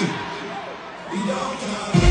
We don't come.